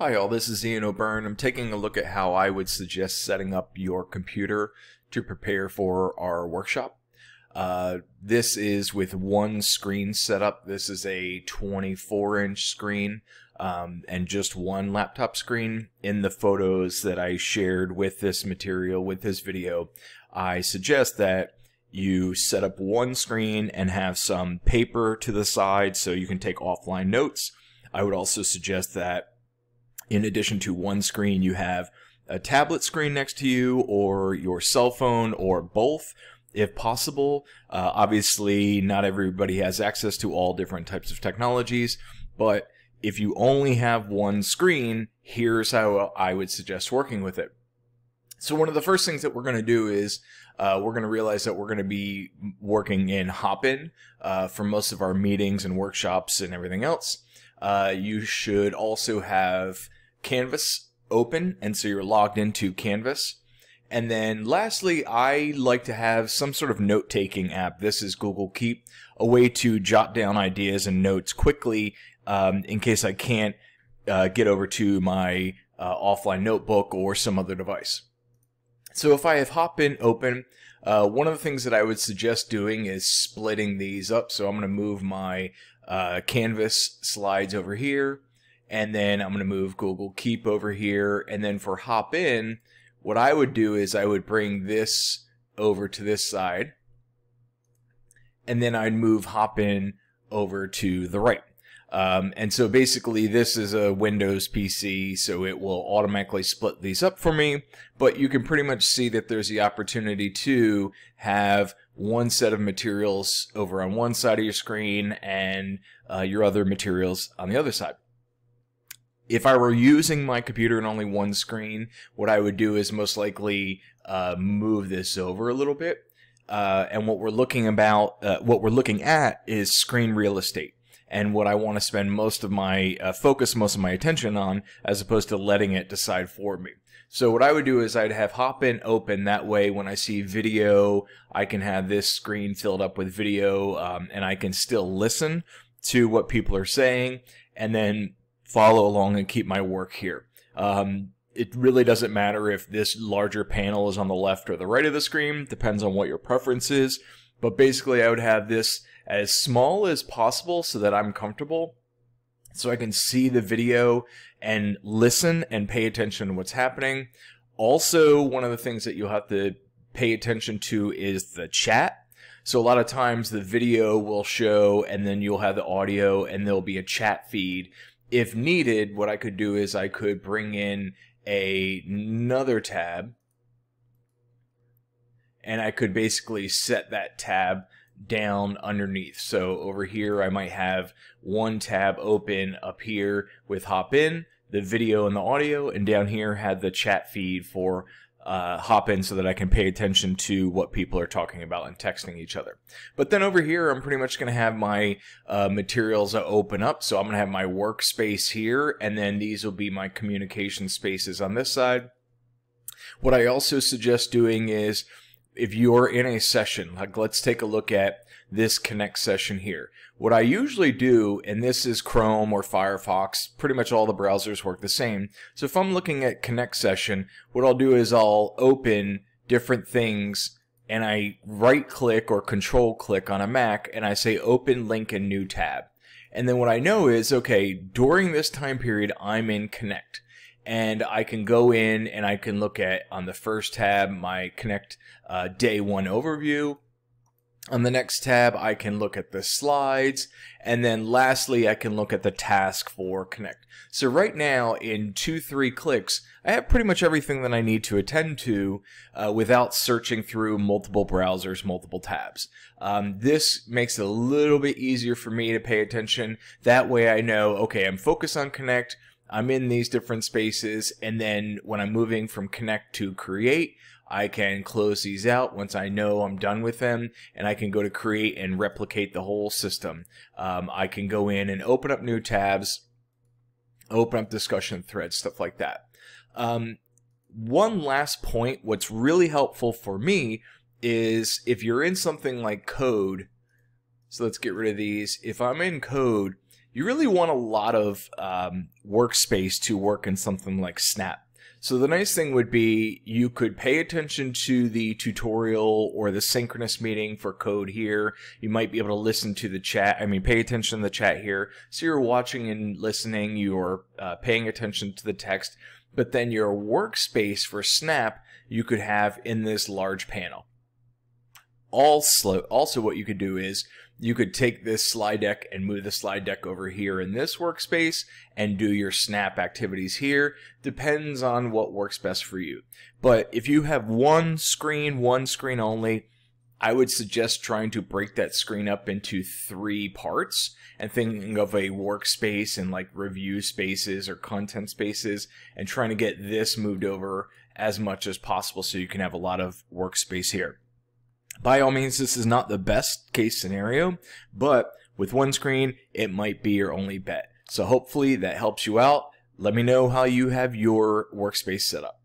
Hi all, this is Ian O'Byrne. I'm taking a look at how I would suggest setting up your computer to prepare for our workshop. Uh, this is with one screen setup. This is a 24 inch screen um, and just one laptop screen. In the photos that I shared with this material, with this video, I suggest that you set up one screen and have some paper to the side so you can take offline notes. I would also suggest that in addition to one screen, you have a tablet screen next to you or your cell phone or both if possible. Uh, obviously, not everybody has access to all different types of technologies, but if you only have one screen, here's how I would suggest working with it. So one of the first things that we're going to do is uh, we're going to realize that we're going to be working in Hopin uh, for most of our meetings and workshops and everything else. Uh, you should also have Canvas open, and so you're logged into Canvas. And then lastly, I like to have some sort of note taking app. This is Google Keep, a way to jot down ideas and notes quickly um, in case I can't uh, get over to my uh, offline notebook or some other device. So if I have Hopin open, uh, one of the things that I would suggest doing is splitting these up. So I'm going to move my uh, Canvas slides over here and then I'm going to move Google Keep over here. And then for Hopin, what I would do is I would bring this over to this side, and then I'd move Hopin over to the right. Um, and so basically this is a Windows PC, so it will automatically split these up for me, but you can pretty much see that there's the opportunity to have one set of materials over on one side of your screen and uh, your other materials on the other side if I were using my computer and only one screen, what I would do is most likely uh, move this over a little bit. Uh, and what we're looking about, uh, what we're looking at is screen real estate. And what I want to spend most of my uh, focus, most of my attention on, as opposed to letting it decide for me. So what I would do is I'd have Hopin open. That way, when I see video, I can have this screen filled up with video, um, and I can still listen to what people are saying. And then follow along and keep my work here. Um, it really doesn't matter if this larger panel is on the left or the right of the screen, depends on what your preference is. But basically, I would have this as small as possible so that I'm comfortable, so I can see the video and listen and pay attention to what's happening. Also, one of the things that you'll have to pay attention to is the chat. So a lot of times the video will show and then you'll have the audio and there'll be a chat feed if needed, what I could do is I could bring in a, another tab and I could basically set that tab down underneath. So over here, I might have one tab open up here with Hopin, the video and the audio, and down here had the chat feed for uh, Hopin so that I can pay attention to what people are talking about and texting each other. But then over here, I'm pretty much going to have my uh, materials open up. So I'm going to have my workspace here, and then these will be my communication spaces on this side. What I also suggest doing is if you're in a session, like let's take a look at this connect session here. What I usually do, and this is Chrome or Firefox, pretty much all the browsers work the same. So if I'm looking at connect session, what I'll do is I'll open different things and I right click or control click on a Mac and I say open link in new tab. And then what I know is, okay, during this time period, I'm in connect and I can go in and I can look at on the first tab my Connect uh, day one overview. On the next tab, I can look at the slides. And then lastly, I can look at the task for Connect. So right now, in two, three clicks, I have pretty much everything that I need to attend to uh, without searching through multiple browsers, multiple tabs. Um, this makes it a little bit easier for me to pay attention. That way I know, okay, I'm focused on Connect. I'm in these different spaces. And then when I'm moving from Connect to Create, I can close these out once I know I'm done with them, and I can go to create and replicate the whole system. Um, I can go in and open up new tabs, open up discussion threads, stuff like that. Um, one last point, what's really helpful for me is if you're in something like code, so let's get rid of these. If I'm in code, you really want a lot of um, workspace to work in something like Snap. So the nice thing would be you could pay attention to the tutorial or the synchronous meeting for code here. You might be able to listen to the chat. I mean, pay attention to the chat here. So you're watching and listening. You're uh, paying attention to the text. But then your workspace for Snap you could have in this large panel. Also, also what you could do is you could take this slide deck and move the slide deck over here in this workspace and do your snap activities here. Depends on what works best for you. But if you have one screen, one screen only, I would suggest trying to break that screen up into three parts and thinking of a workspace and like review spaces or content spaces and trying to get this moved over as much as possible so you can have a lot of workspace here. By all means, this is not the best case scenario, but with one screen, it might be your only bet. So hopefully that helps you out. Let me know how you have your workspace set up.